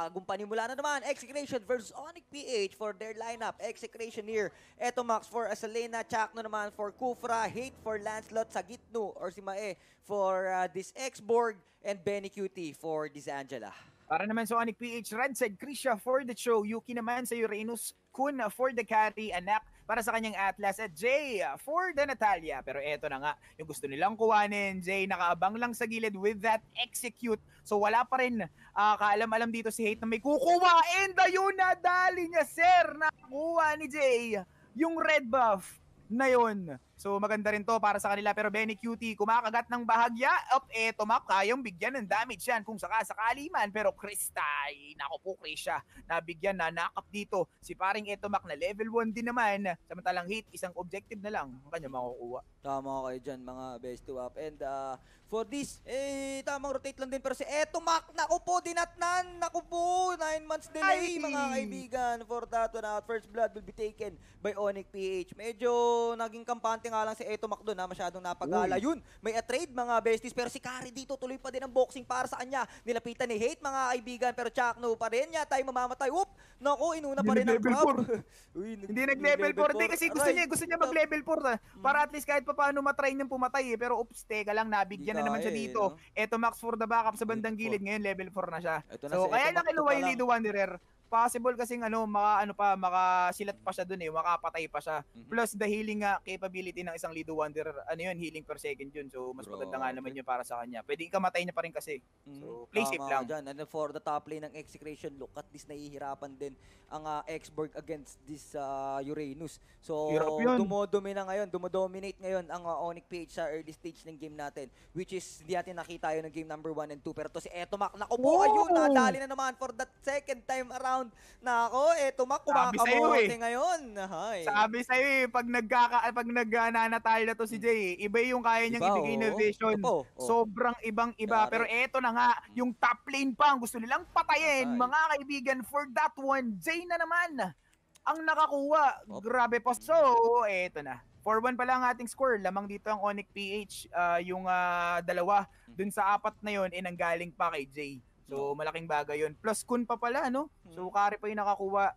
Bagong panimula na naman, Execration versus Onyx PH for their lineup. Execration here. Eto Max for Asalena, Chakno naman for Kufra, Hate for Lancelot sa Gitno or si Mae for uh, this X-Borg and Benny Cutie for this Angela. Para naman sa Onyx PH, Red said Krisha for the show, Yuki naman sa Uranus, Kun for the carry, Anak para sa kanyang Atlas at Jay for the Natalia. Pero eto na nga, yung gusto nilang kuwanin, Jay nakaabang lang sa gilid with that execute. So wala pa rin uh, kaalam-alam dito si Hate na may kukuha. And ayun na, dali niya sir, nakuha ni Jay yung red buff na yun. So maganda rin to para sa kanila pero Benny Cutie kumakagat ng bahagya. Up eto map kayang bigyan ng damage yan kung sakasakali man pero Kristay, nako po Krisha, nabigyan na nakap dito si paring eto Mac na level 1 din naman. Samantalang hit isang objective na lang ang kanya makukuha. Tama kayo dyan mga best to up. And uh, for this, eh, tamang rotate lang din. Pero si Eto Mac, naku po, dinatnan. Naku po, 9 months delay Ay! mga kaibigan. For that one out, first blood will be taken by Onyx PH. Medyo naging kampante nga lang si Eto Mac doon, ha? masyadong napagala. Uy. Yun, may a-trade mga besties. Pero si Kari dito, tuloy pa din ang boxing para sa kanya. Nilapitan ni Hate mga kaibigan. Pero Chakno pa rin niya. Tayo mamamatay. Whoop! Naku, inuna pa rin ang crowd. Uy, Hindi nag-level 4. Hindi kasi gusto niya, gusto niya mag-level 4. Para at least kahit pa paano matry niyang pumatay eh. Pero oops, teka lang, nabigyan na naman siya eh, dito. Eto Max for the backup sa bandang gilid. Ngayon level 4 na siya. So, kaya na kinuha yung Lido Wanderer possible kasing ano, maka ano pa, makasilat pa siya doon eh, makapatay pa siya. Mm-hmm. Plus the healing uh, capability ng isang Lido Wanderer, ano yun, healing per second yun. So mas Bro, maganda nga naman yun para sa kanya. Pwede kamatay niya pa rin kasi. Mm-hmm. So play safe lang. Dyan. And for the top lane ng Execration, look at this, nahihirapan din ang uh, Xborg against this uh, Uranus. So dumodomi na ngayon, dumodominate ngayon ang uh, Onyx PH sa early stage ng game natin. Which is, hindi natin nakita yun ng game number 1 and 2. Pero to si Etomac, naku po, ayun, nadali na naman for that second time around round. Nako, eto mak, kumakamote eh. ngayon. Hay. Sabi sa'yo eh, pag, nagkaka, pag nagnanatalo na to si Jay, iba yung kaya niyang iba, ibigay oh. na vision. Oh, oh. Sobrang ibang iba. Pero eto na nga, yung top lane pa, ang gusto nilang patayin. Ay. Mga kaibigan, for that one, Jay na naman ang nakakuha. Oh. Grabe po. So, eto na. 4-1 pa lang ating score. Lamang dito ang Onyx PH. Uh, ah, yung uh, dalawa, dun sa apat na yon, eh, nanggaling pa kay Jay. So, malaking bagay yun. Plus, kun pa pala, no? So, hmm. kare pa yung nakakuha.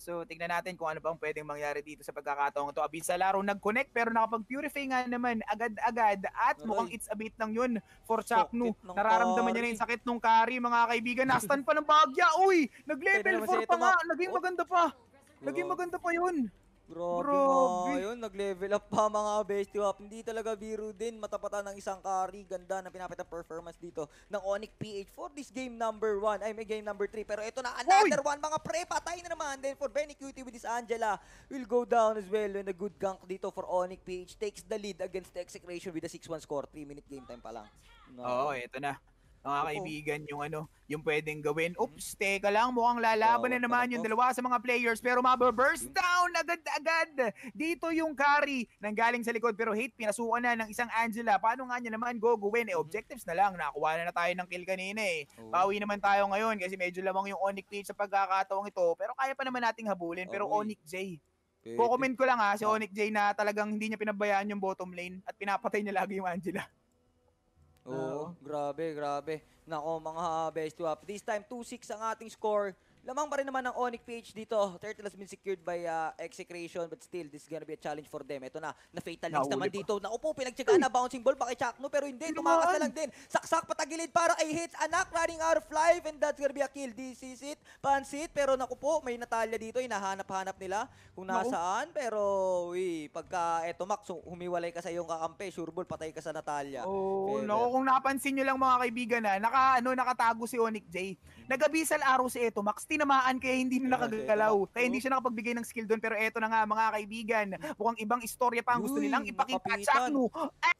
So, tignan natin kung ano pa ang pwedeng mangyari dito sa pagkakataong ito. Abisa laro nag-connect pero nakapag-purify nga naman agad-agad at Aray. mukhang it's a bit lang yun for Chaknu. Nararamdaman niya na yung sakit nung carry mga kaibigan. Nastan pa ng bagya. Uy! Nag-level 4 pa nga. Naging maganda pa. Naging maganda pa yun. Grabe, Grabe. nga yun. Nag-level up pa mga bestie up. Hindi talaga biro din. Matapatan ng isang carry. Ganda na pinapit ang performance dito ng Onyx PH for this game number 1. Ay, may game number 3. Pero ito na, another Oy! one. Mga pre, patay na naman. Then for Benny Cutie with this Angela will go down as well. And a good gank dito for Onyx PH takes the lead against the Execration with a 6-1 score. 3 minute game time pa lang. No. Oo, ito na mga kaibigan, yung ano, yung pwedeng gawin. Oops, teka lang, mukhang lalaban na naman yung dalawa sa mga players, pero mababurst down agad-agad. Dito yung carry nang galing sa likod, pero hate, pinasukan na ng isang Angela. Paano nga niya naman gagawin? Eh, objectives na lang. Nakuha na na tayo ng kill kanina eh. Bawi naman tayo ngayon kasi medyo lamang yung Onyx Page sa pagkakataong ito. Pero kaya pa naman nating habulin. Pero Onyx J, Ko-comment ko lang ha, si Onyx J na talagang hindi niya pinabayaan yung bottom lane at pinapatay niya lagi yung Angela. Oo, grabe, grabe. Nako mga best to up. This time, 2-6 ang ating score. Lamang pa rin naman ng Onyx PH dito. Turtle has been secured by uh, Execration but still, this is gonna be a challenge for them. Ito na, na Fatal Links naman dito. Naupo, pinagtsagaan na bouncing ball pa kay Chakno pero hindi, tumakas na lang din. Saksak patagilid para kay Hits. Anak running out of life and that's gonna be a kill. This is it. Pansit, pero naku po, may Natalia dito. Hinahanap-hanap nila kung nasaan. Pero, uy, pagka eto Max, humiwalay ka sa iyong kakampi, sure ball, patay ka sa Natalia. Oh, no, kung napansin nyo lang mga kaibigan na, naka, ano, nakatago si Onyx J. Nagabisal araw si eto Max tinamaan kaya hindi na nakagalaw. Kaya hindi siya nakapagbigay ng skill doon. Pero eto na nga mga kaibigan, mukhang ibang istorya pa ang gusto nilang ipakita. Chaknu,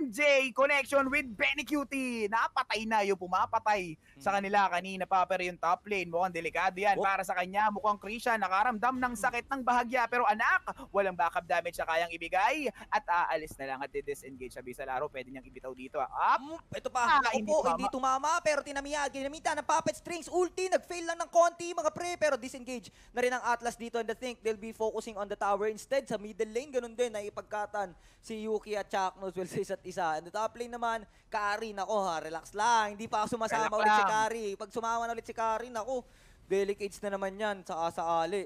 MJ, connection with Benny Cutie. Napatay na yung pumapatay sa kanila kanina pa. Pero yung top lane, mukhang delikado yan para sa kanya. Mukhang Krisha nakaramdam ng sakit ng bahagya. Pero anak, walang backup damage na kayang ibigay. At aalis na lang at disengage sabi sa laro. Pwede niyang ibitaw dito. Up! Ito pa, ah, hindi, tumama. hindi tumama. Pero tinamiya, ginamita ng puppet strings. Ulti, nag-fail lang ng konti mga pre. Pero disengage na rin ang Atlas dito and I think they'll be focusing on the tower instead. Sa middle lane, ganun din, naipagkatan si Yuki at Chuck Nose well sa isa't isa. And the top lane naman, Kari, nako ha, relax lang. Hindi pa ako sumasama relax ulit lang. si Kari. Pag sumama na ulit si Kari, nako, Delicates na naman yan, sa ali.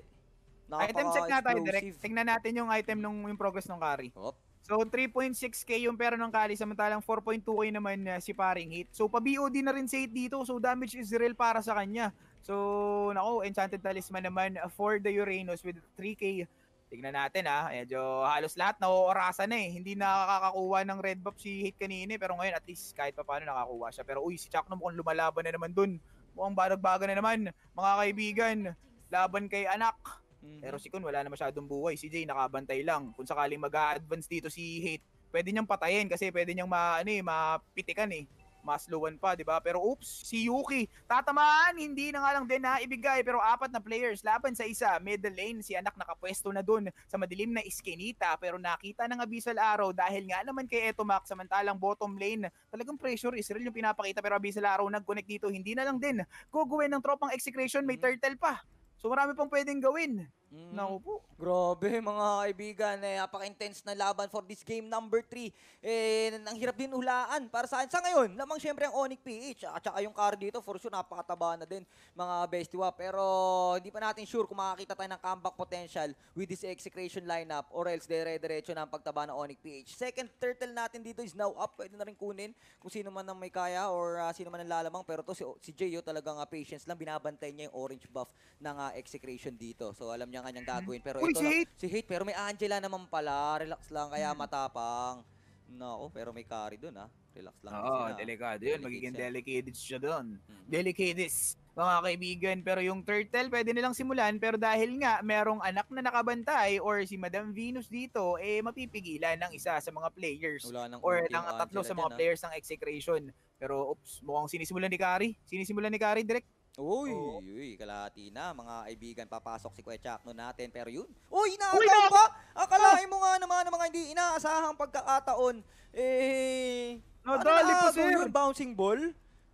Item check nga tayo direct. Tingnan natin yung item nung yung progress ng carry. Hop. So 3.6k yung pera ng Kali samantalang 4.2k naman uh, si paring hit. So pa-BOD na rin si hit dito. So damage is real para sa kanya. So nako, Enchanted Talisman naman for the Uranus with 3k. Tignan natin ha. Medyo halos lahat na eh. Hindi nakakakuha ng red buff si hit kanina eh. pero ngayon at least kahit pa paano nakakuha siya. Pero uy, si Chakno mukhang lumalaban na naman dun. Mukhang barag-baga na naman. Mga kaibigan, laban kay anak. Mm-hmm. Pero si Kun wala na masyadong buhay. Si Jay nakabantay lang. Kung sakaling mag-a-advance dito si Hate, pwede niyang patayin kasi pwede niyang ma, ano, eh, mapitikan eh. Masluwan pa, di ba? Pero oops, si Yuki, tatamaan, hindi na nga lang din naibigay. Pero apat na players, laban sa isa, middle lane, si anak nakapwesto na dun sa madilim na iskinita. Pero nakita ng Abyssal Arrow dahil nga naman kay Etomac, samantalang bottom lane, talagang pressure, Israel yung pinapakita. Pero Abyssal Arrow nag-connect dito, hindi na lang din. Guguin ng tropang execration, may mm-hmm. turtle pa. So marami pang pwedeng gawin. Mm. Naku po. Grabe mga kaibigan, eh, napaka-intense na laban for this game number 3. Eh, ang hirap din hulaan para sa akin. Sa ngayon, lamang syempre ang Onyx PH at saka yung car dito, for sure napakataba na din mga bestiwa. Pero hindi pa natin sure kung makakita tayo ng comeback potential with this execration lineup or else dire-diretso na ang pagtaba ng Onyx PH. Second turtle natin dito is now up. Pwede na rin kunin kung sino man ang may kaya or uh, sino man ang lalamang. Pero to si, si Jayo talagang uh, patience lang. Binabantay niya yung orange buff ng uh, execration dito. So alam niya kanyang gagawin. Pero Uy, ito si Hate! si Hate, pero may Angela naman pala. Relax lang, kaya matapang. Nako, pero may carry dun ha. Relax lang. Oo, oh, delikado yun. Magiging delicate delicate siya doon. Hmm. Delicate mga kaibigan. Pero yung turtle, pwede nilang simulan. Pero dahil nga, merong anak na nakabantay or si Madam Venus dito, eh mapipigilan ng isa sa mga players. or ng tatlo sa mga dyan, players ng execration. Pero, oops, mukhang sinisimulan ni Kari. Sinisimulan ni Kari direct. Uy, oh. uy, kalahati na mga kaibigan. Papasok si Kuya Chakno natin. Pero yun, uy, nakakal pa! Akalain mo nga naman ng mga hindi inaasahang pagkakataon. Eh, Nadali ano pa sir. yun, bouncing ball?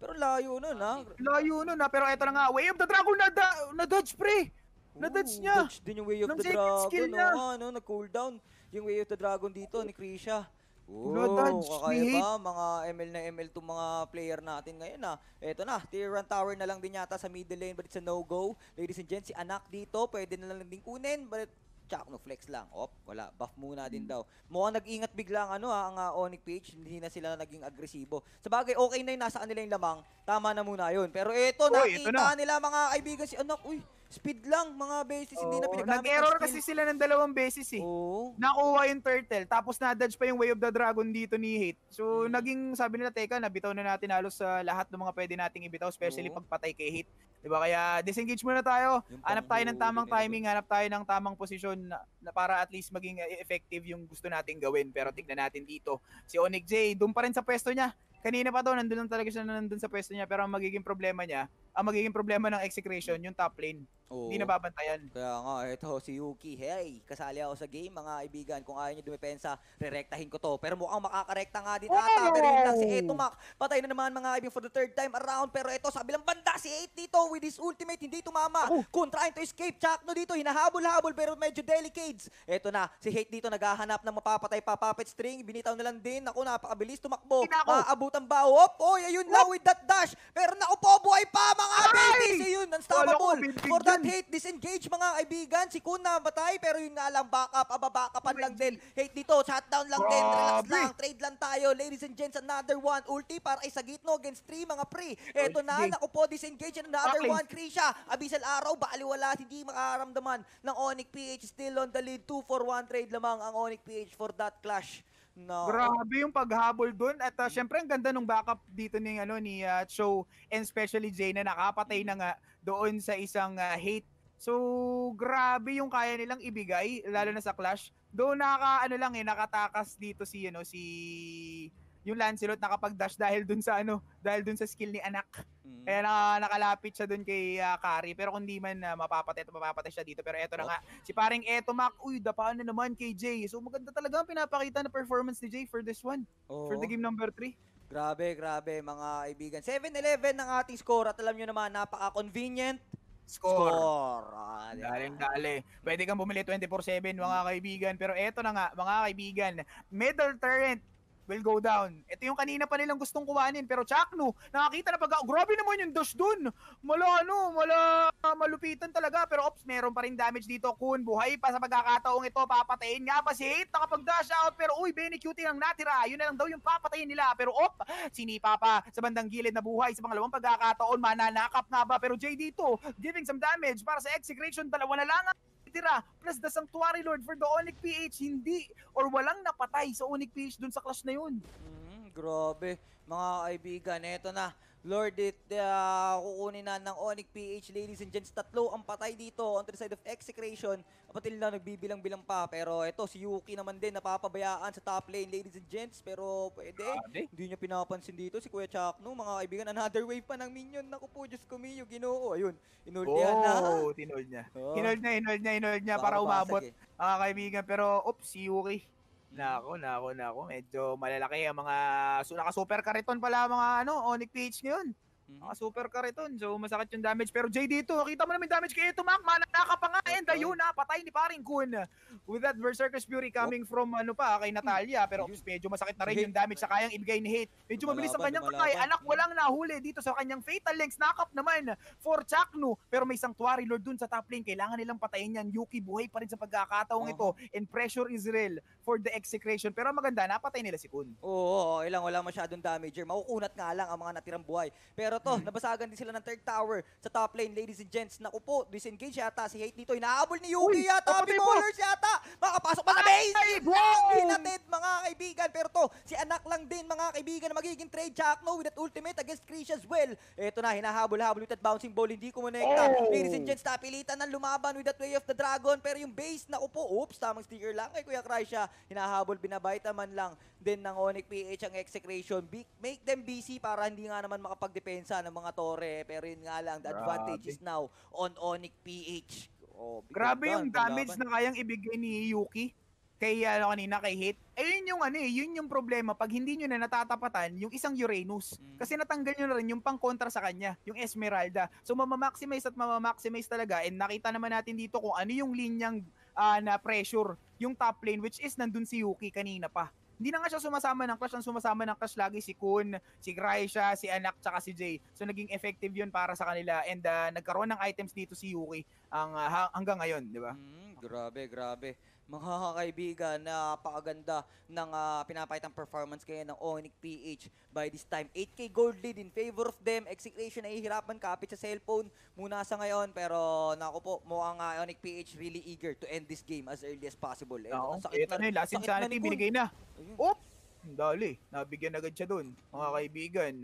Pero layo nun, ha? Layo nun, ha? Pero eto na nga, Way of the Dragon na, da, na dodge pre! Na dodge niya! Dodge din yung Way of Ng the Dragon. skill no, niya. ano, nag-cooldown yung Way of the Dragon dito ni Krisha. Oh, No dodge, kakaya ba? Mga ML na ML itong mga player natin ngayon na. Eto na, tier 1 tower na lang din yata sa middle lane but it's a no-go. Ladies and gents, si anak dito, pwede na lang din kunin but Chak, no flex lang. Op, wala. Buff muna din daw. Mukhang nag-ingat bigla ang ano ha, ang uh, Onyx page. Hindi na sila naging agresibo. Sa bagay, okay na yun. Nasa kanila yung lamang. Tama na muna yun. Pero eto, Uy, nakita na. nila mga kaibigan si anak. Uy, speed lang mga bases. hindi na pinagamit. Nag-error ng kasi sila ng dalawang beses eh. Oo. Nakuha yung turtle, tapos na-dodge pa yung Way of the Dragon dito ni Hate. So, Mm. naging sabi nila, teka, nabitaw na natin halos sa lahat ng mga pwede nating ibitaw, especially Oo. pagpatay kay Hate. Diba? Kaya disengage muna tayo. Yung Hanap tayo ng tamang nila timing, hanap tayo ng tamang posisyon na, na para at least maging uh, effective yung gusto nating gawin. Pero tignan natin dito. Si Onyx J, doon pa rin sa pwesto niya. Kanina pa to, nandun lang talaga siya na nandun sa pwesto niya. Pero ang magiging problema niya, ang magiging problema ng execration, yung top lane. Oo. Hindi nababantayan. Kaya nga, ito si Yuki. Hey, kasali ako sa game mga kaibigan. Kung ayaw niyo dumepensa, rerektahin ko to. Pero mukhang makakarekta nga din ata. Oh! Pero yun lang si Etomac. Patay na naman mga kaibigan for the third time around. Pero ito, sa bilang banda, si 8 dito with his ultimate. Hindi tumama. Oh! Kung trying to escape, Chakno dito. Hinahabol-habol pero medyo delicades. Ito na, si Hate dito naghahanap ng mapapatay pa puppet string. Binitaw na lang din. Ako, napakabilis tumakbo. Inako! Maabutan ba? Hop! Oy, ayun lang with that dash. Pero naku po, buhay pa mga Ay! babies. Ayun, unstoppable. Wala ko, binbig For that hate, disengage mga kaibigan. Si Kun na batay, pero yun nga lang, backup, ababackupan lang din. Hate dito, shutdown lang din. Relax lang, trade lang tayo. Ladies and gents, another one. Ulti para isa gitno against three mga pre. Eto na, naku po, disengage. And another one, Krisha. Abyssal Araw, baliwala, hindi makaramdaman ng Onyx PH. Still on the lead, 2 for 1 trade lamang ang Onyx PH for that clash. No. Grabe yung paghabol doon at uh, syempre ang ganda ng backup dito ni ano ni uh, Cho and especially Jay na nakapatay na nga doon sa isang uh, hate. So grabe yung kaya nilang ibigay lalo na sa Clash. Doon naka ano lang eh nakatakas dito si ano si yung Lancelot nakapag-dash dahil dun sa ano, dahil dun sa skill ni anak. Mm. Kaya naka, nakalapit siya dun kay uh, Kari. Pero kung di man uh, mapapatay ito, mapapatay siya dito. Pero eto na nga, si paring Eto Mac, uy, dapaan na naman kay Jay. So maganda talaga ang pinapakita na performance ni Jay for this one. For the Oo. game number 3. Grabe, grabe mga kaibigan. 7-11 ang ating score at alam nyo naman, napaka-convenient Score. score. Ah? Daling dali. Pwede kang bumili 24-7 mga kaibigan. Pero eto na nga, mga kaibigan, middle turret will go down. Ito yung kanina pa nilang gustong kuhanin. Pero Chakno, nakakita na pag... Grabe naman yung dash dun. Mala ano, mala malupitan talaga. Pero ops, meron pa rin damage dito. Kun, buhay pa sa pagkakataong ito. Papatayin nga ba si Hate? Nakapag-dash out. Pero uy, Benny Cutie ang natira. Yun na lang daw yung papatayin nila. Pero op, sinipa pa sa bandang gilid na buhay. Sa pangalawang pagkakataon, mananakap nga ba? Pero Jay dito, giving some damage para sa execration. Dalawa na lang ang tira plus the Sanctuary Lord for the Onyx PH hindi or walang napatay sa Onyx PH dun sa clash na yun. Mm, grabe. Mga kaibigan, eto na. Lord, it, uh, kukunin na ng Onyx PH, ladies and gents. Tatlo ang patay dito on the side of Execration. Kapatil na nagbibilang-bilang pa. Pero ito, si Yuki naman din, napapabayaan sa top lane, ladies and gents. Pero pwede. Grabe. Hindi niya pinapansin dito si Kuya Chakno. Mga kaibigan, another wave pa ng minion. Naku po, Diyos ko, Miyo, ginoo. Ayun, inultihan na. Oh, tinold niya. Oo. Hinold niya, hinold niya, hinold niya para umabot. eh. Mga kaibigan, pero oops, si Yuki. Nako, nako, nako. Medyo malalaki ang mga so, naka-super kariton pala mga ano, Onyx PH ngayon. Mhm. Mga super kariton. So masakit yung damage. Pero Jay dito, nakita mo naman damage kay ito, Mac. Mananaka pa nga. And ayun na, patay ni paring Kun. With that Berserker's Fury coming from ano pa, kay Natalia. Pero oops, medyo masakit na rin yung damage sa kayang ibigay ni Hate. Medyo mabilis ang kanyang kakay. Anak, walang nahuli dito sa kanyang Fatal Links. Nakap naman for Chaknu. Pero may Sanctuary Lord dun sa top lane. Kailangan nilang patayin yan. Yuki buhay pa rin sa pagkakataong Oo. ito. And pressure is real for the execration. Pero maganda, napatay nila si Kun. Oo, okay lang. Wala masyadong damager. Makukunat nga lang ang mga natirang buhay. Pero to, nabasagan din sila ng third tower sa top lane, ladies and gents. Naku po, disengage yata si Hate dito. Inahabol ni Yuki Uy, yata. po. Bimolers yata. Makapasok pa sa base. Hinatid, mga kaibigan. Pero to, si anak lang din, mga kaibigan, na magiging trade Jackno with that ultimate against Krish as well. Ito na, hinahabol-habol with that bouncing ball. Hindi kumonekta. Oh! Ladies and gents, napilitan ng lumaban with that way of the dragon. Pero yung base, naku po, oops, tamang sticker lang kay Kuya Krysha. Hinahabol, binabayta man lang din ng Onyx PH ang execration. Be- make them busy para hindi nga naman makapagdepensa ng mga tore. Pero yun nga lang, the advantage Grabe. is now on Onyx PH. Oh, Grabe yung damage na kayang ibigay ni Yuki kay ano kanina kay Hit. Ayun yung ano eh, yun yung problema pag hindi nyo na natatapatan yung isang Uranus. Mm. Kasi natanggal nyo na rin yung pang-kontra sa kanya, yung Esmeralda. So mamamaximize at mamamaximize talaga and nakita naman natin dito kung ano yung linyang ah, na pressure yung top lane which is nandun si Yuki kanina pa. Hindi na nga siya sumasama ng clash, ang sumasama ng clash lagi si Kun, si Graisha, si Anak, tsaka si Jay. So naging effective yun para sa kanila and ah, nagkaroon ng items dito si Yuki ang ha- hanggang ngayon, di ba? Mm, grabe, grabe. Mga kaibigan, napakaganda ng uh, pinapakitang performance kaya ng Onyx PH by this time. 8k gold lead in favor of them. Execution nahihirapan kapit sa cellphone muna sa ngayon. Pero naku po, mukhang uh, Onyx PH really eager to end this game as early as possible. Eh, Oo, ang ito na yung last sakit na insanity, binigay na. Oh! Dali, nabigyan agad siya dun. Mga kaibigan,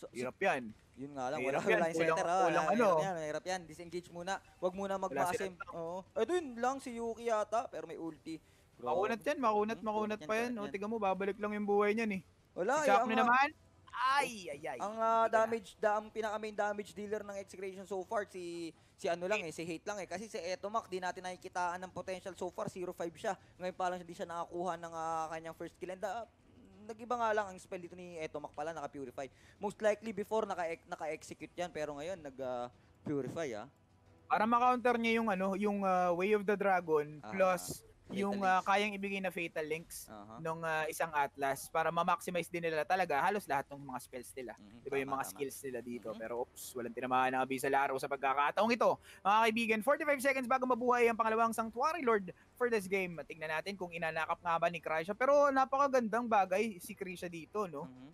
So- hirap yan. Yun nga lang, Hirap wala, yan, wala yung kulang- center. ah. kulang Wala, ano. Hirap yan, hirap yan. Disengage muna. Huwag muna magmasim. silang Oo. Ito yun lang, si Yuki yata, pero may ulti. Grabe. Makunat yan, makunat, Hmm, makunat pa yan. yan, O, tiga mo, babalik lang yung buhay niyan eh. Wala, Si Chap yung, na ah, naman, ay, ay, ay. Ang ah, damage, da, ang pinaka main damage dealer ng Execration so far si si ano lang eh, si Hate lang eh. Kasi si Etomac, di natin nakikitaan ng potential so far, 0-5 siya. Ngayon pa lang hindi siya nakakuha ng ah, kanyang first kill. And ah, nag-iba nga lang ang spell dito ni Etomac pala, naka-purify. Most likely before naka naka-execute yan, pero ngayon nag-purify ah. Para ma-counter niya yung ano, yung ah, Way of the Dragon Ah, plus yung ah, kayang ibigay na Fatal Links Aha. nung ah, isang Atlas para ma-maximize din nila talaga halos lahat ng mga spells nila. Mhm, Di ba yung mga tama. skills nila dito? Mhm. Pero oops, walang tinamaan ng Abyssal Arrow sa pagkakataong ito. Mga kaibigan, 45 seconds bago mabuhay ang pangalawang Sanctuary Lord for this game. Tingnan natin kung inanakap nga ba ni Krisha. Pero napakagandang bagay si Krisha dito, no? Mhm.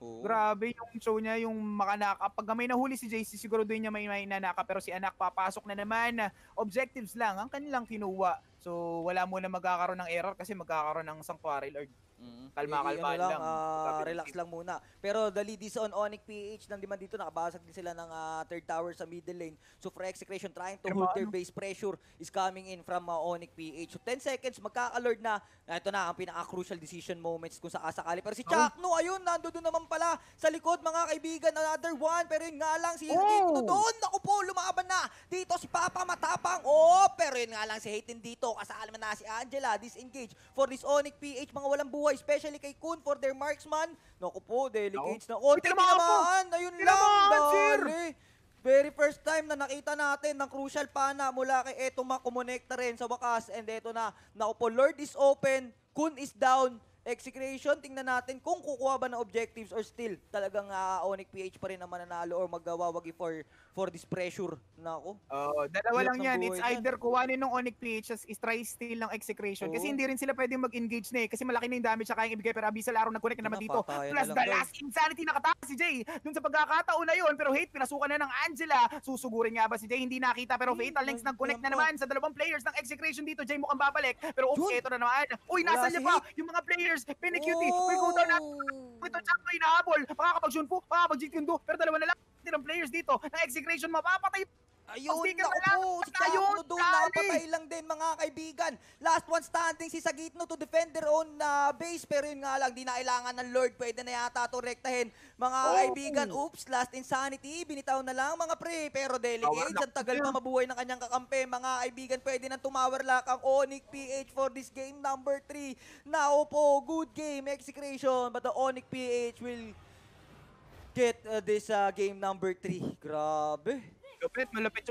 Oo. Grabe yung show niya, yung makanaka. Pag may nahuli si JC, siguro doon niya may, may nanaka. Pero si anak, papasok na naman. Objectives lang ang kanilang kinuha. So, wala muna magkakaroon ng error kasi magkakaroon ng Sanctuary Lord. Mhm. Kalma, I- i- kalma ano lang, lang. ah, ng relax lang muna. Pero the lead is on Onyx PH nang di man dito nakabasag din sila ng ah, third tower sa middle lane. So for execution trying to hold their base pressure is coming in from uh, Onyx PH. So 10 seconds magkaka-lord na. Ito na ang pinaka-crucial decision moments kung sakasakali. Pero si Oh. Chakno, ayun, nandoon naman pala sa likod mga kaibigan. Another one. Pero yun nga lang si Oh! Doon. Naku po, lumaban na. Dito si Papa matapang. Pero yun nga lang si Hayden dito. Kasama na si Angela. Disengage for this Onyx PH. Mga walang buhay. Especially kay Kun for their marksman. Naku po, delicates na. Oh, Uy, tinamaan. Ayun lang. Tinamaan, sir. Dali. Very first time na nakita natin ng crucial pana mula kay Eto kumonekta rin sa wakas. And eto na, naku po, Lord is open, Kun is down, Execration, tingnan natin kung kukuha ba ng objectives or still talagang uh, Onyx PH pa rin ang mananalo or magwawagi for for this pressure. Nako. Oh, dalawa Hirap lang ng yan. It's either kuhanin ng Onyx PH as is try steal ng execration. Kasi Oo. hindi rin sila pwedeng mag-engage na eh. Kasi malaki na yung damage siya kayang ibigay. Pero Abyssal Arrow nag-connect na naman dito. Plus na the daw. last insanity nakatakas si Jay. Dun sa pagkakataon na yun. Pero hate, pinasukan na ng Angela. Susugurin nga ba si Jay? Hindi nakita. Pero Fatal Links nag-connect na naman sa dalawang players ng execration dito. Jay mukhang babalik. Pero oops, Yun. eto na naman. Uy, Wala nasa si niya pa. Yung mga players. Pinicutie. Uy, go down na. Ito Chaco inahabol. Makakapag-shunpo. Makakapag-jitkundo. Pero dalawa na lang ng players dito ng execration mapapatay Ayun, naku si Ayun, Chakno doon, dali. napatay lang din mga kaibigan. Last one standing si Sagitno to defend their own uh, base, pero yun nga lang, di na kailangan ng Lord, pwede na yata ito rektahin. Mga Oh. kaibigan, oops, last insanity, binitaw na lang mga pre, pero Delicate, ang tagal pa mabuhay ng kanyang kakampi. Mga kaibigan, pwede nang tumower lock ang Onyx PH for this game number 3. Now po, good game, execration, but the Onyx PH will get uh, this uh, game number 3. Grabe. Lupit, malupit